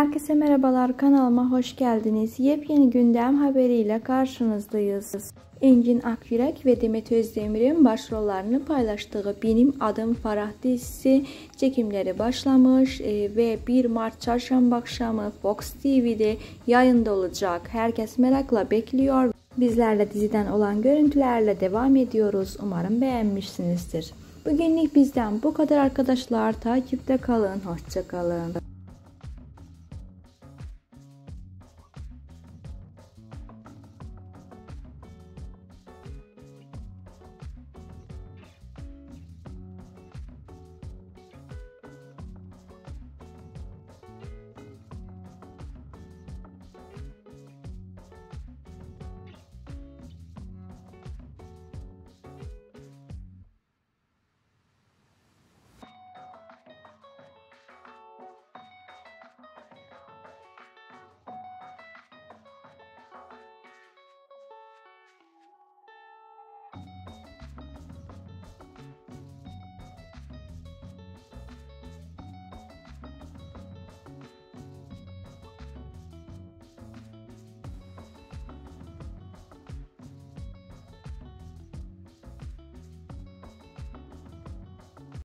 Herkese merhabalar kanalıma hoş geldiniz. Yepyeni gündem haberiyle karşınızdayız. Engin Akyürek ve Demet Özdemir'in başrollerini paylaştığı Benim Adım Farah dizisi çekimleri başlamış e, ve 1 Mart çarşamba akşamı Fox TV'de yayında olacak. Herkes merakla bekliyor. Bizlerle diziden olan görüntülerle devam ediyoruz. Umarım beğenmişsinizdir. Bugünlük bizden bu kadar arkadaşlar. Takipte kalın. Hoşçakalın.